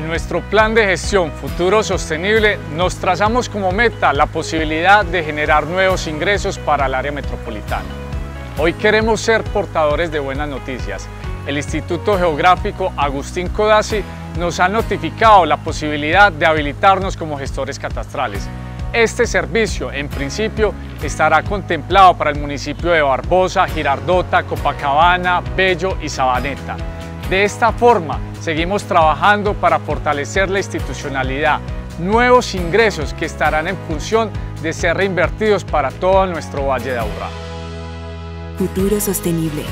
En nuestro plan de gestión Futuro Sostenible nos trazamos como meta la posibilidad de generar nuevos ingresos para el área metropolitana. Hoy queremos ser portadores de buenas noticias. El Instituto Geográfico Agustín Codazzi nos ha notificado la posibilidad de habilitarnos como gestores catastrales. Este servicio, en principio, estará contemplado para el municipio de Barbosa, Girardota, Copacabana, Bello y Sabaneta. De esta forma, seguimos trabajando para fortalecer la institucionalidad, nuevos ingresos que estarán en función de ser reinvertidos para todo nuestro Valle de Aburrá. Futuro sostenible